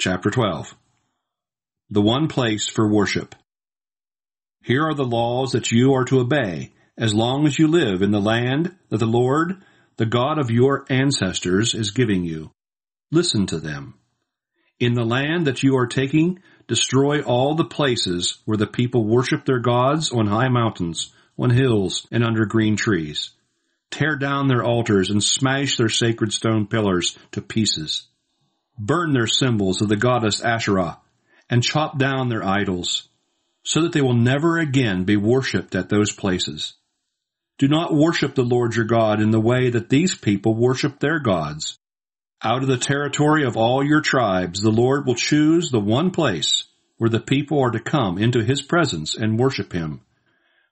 Chapter 12 The One Place for Worship Here are the laws that you are to obey as long as you live in the land that the Lord, the God of your ancestors, is giving you. Listen to them. In the land that you are taking, destroy all the places where the people worship their gods on high mountains, on hills, and under green trees. Tear down their altars and smash their sacred stone pillars to pieces. Burn their symbols of the goddess Asherah and chop down their idols so that they will never again be worshipped at those places. Do not worship the Lord your God in the way that these people worship their gods. Out of the territory of all your tribes, the Lord will choose the one place where the people are to come into his presence and worship him.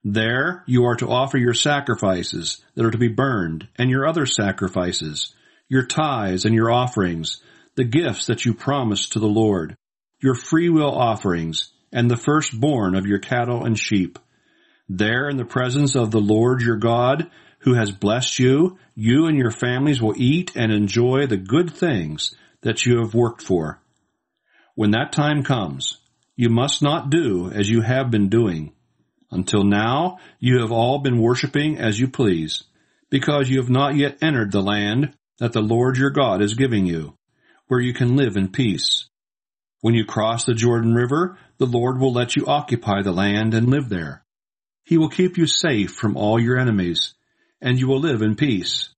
There you are to offer your sacrifices that are to be burned and your other sacrifices, your tithes and your offerings, the gifts that you promised to the Lord, your freewill offerings, and the firstborn of your cattle and sheep. There in the presence of the Lord your God, who has blessed you, you and your families will eat and enjoy the good things that you have worked for. When that time comes, you must not do as you have been doing. Until now, you have all been worshiping as you please, because you have not yet entered the land that the Lord your God is giving you, where you can live in peace. When you cross the Jordan River, the Lord will let you occupy the land and live there. He will keep you safe from all your enemies, and you will live in peace.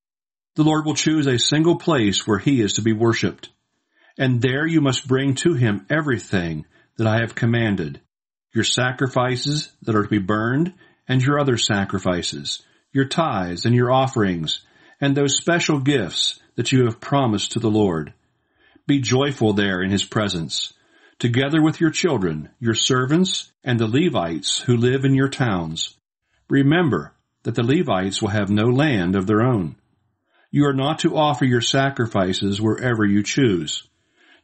The Lord will choose a single place where he is to be worshipped, and there you must bring to him everything that I have commanded, your sacrifices that are to be burned, and your other sacrifices, your tithes and your offerings, and those special gifts that you have promised to the Lord. Be joyful there in his presence together with your children, your servants, and the Levites who live in your towns. Remember that the Levites will have no land of their own. You are not to offer your sacrifices wherever you choose.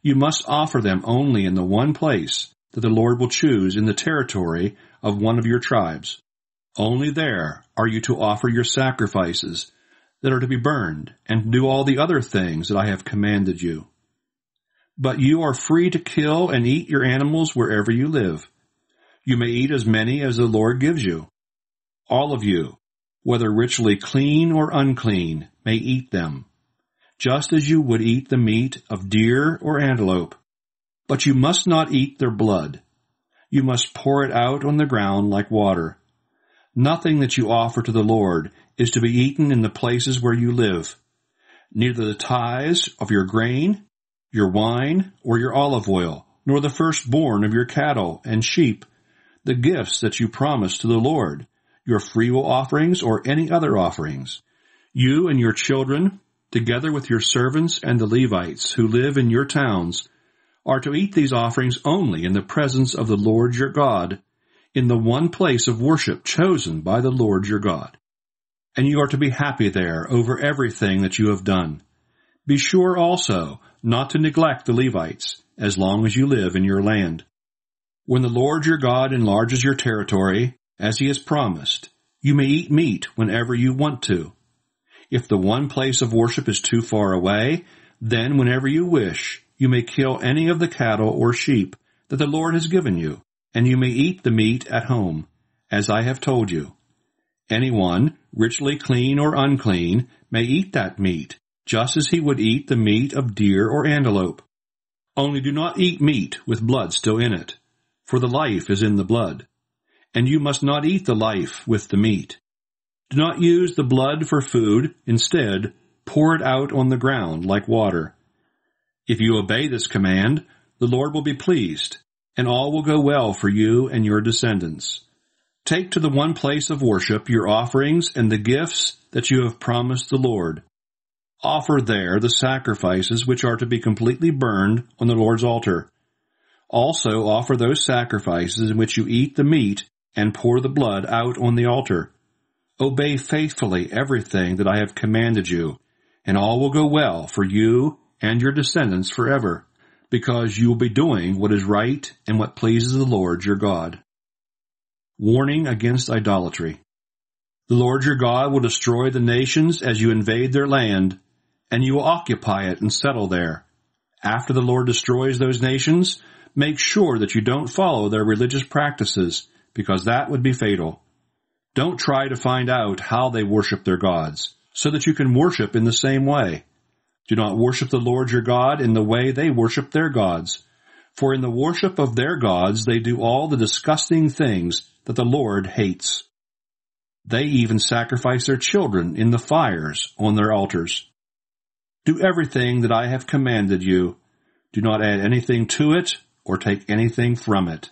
You must offer them only in the one place that the Lord will choose in the territory of one of your tribes. Only there are you to offer your sacrifices that are to be burned and do all the other things that I have commanded you but you are free to kill and eat your animals wherever you live. You may eat as many as the Lord gives you. All of you, whether ritually clean or unclean, may eat them, just as you would eat the meat of deer or antelope. But you must not eat their blood. You must pour it out on the ground like water. Nothing that you offer to the Lord is to be eaten in the places where you live. Neither the tithes of your grain, your wine or your olive oil, nor the firstborn of your cattle and sheep, the gifts that you promised to the Lord, your freewill offerings or any other offerings. You and your children, together with your servants and the Levites who live in your towns, are to eat these offerings only in the presence of the Lord your God, in the one place of worship chosen by the Lord your God. And you are to be happy there over everything that you have done. Be sure also not to neglect the Levites as long as you live in your land. When the Lord your God enlarges your territory, as he has promised, you may eat meat whenever you want to. If the one place of worship is too far away, then whenever you wish, you may kill any of the cattle or sheep that the Lord has given you, and you may eat the meat at home, as I have told you. Anyone, richly clean or unclean, may eat that meat, just as he would eat the meat of deer or antelope. Only do not eat meat with blood still in it, for the life is in the blood. And you must not eat the life with the meat. Do not use the blood for food, instead, pour it out on the ground like water. If you obey this command, the Lord will be pleased, and all will go well for you and your descendants. Take to the one place of worship your offerings and the gifts that you have promised the Lord offer there the sacrifices which are to be completely burned on the Lord's altar. Also offer those sacrifices in which you eat the meat and pour the blood out on the altar. Obey faithfully everything that I have commanded you, and all will go well for you and your descendants forever, because you will be doing what is right and what pleases the Lord your God. Warning against idolatry. The Lord your God will destroy the nations as you invade their land, and you will occupy it and settle there. After the Lord destroys those nations, make sure that you don't follow their religious practices, because that would be fatal. Don't try to find out how they worship their gods, so that you can worship in the same way. Do not worship the Lord your God in the way they worship their gods. For in the worship of their gods they do all the disgusting things that the Lord hates. They even sacrifice their children in the fires on their altars. Do everything that I have commanded you. Do not add anything to it or take anything from it.